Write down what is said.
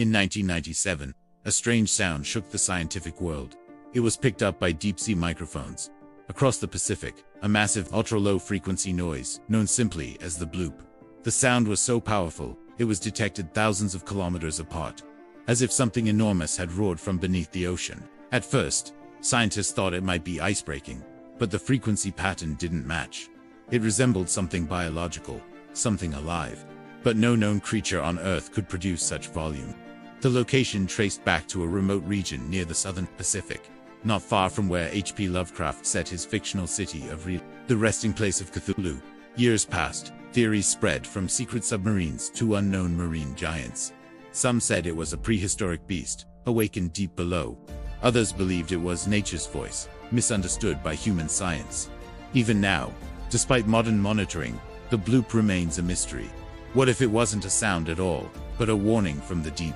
In 1997, a strange sound shook the scientific world. It was picked up by deep-sea microphones. Across the Pacific, a massive ultra-low frequency noise, known simply as the bloop. The sound was so powerful, it was detected thousands of kilometers apart, as if something enormous had roared from beneath the ocean. At first, scientists thought it might be ice-breaking, but the frequency pattern didn't match. It resembled something biological, something alive. But no known creature on Earth could produce such volume. The location traced back to a remote region near the southern Pacific, not far from where H.P. Lovecraft set his fictional city of R'lyeh, the resting place of Cthulhu. Years passed, theories spread from secret submarines to unknown marine giants. Some said it was a prehistoric beast, awakened deep below. Others believed it was nature's voice, misunderstood by human science. Even now, despite modern monitoring, the bloop remains a mystery. What if it wasn't a sound at all, but a warning from the deep?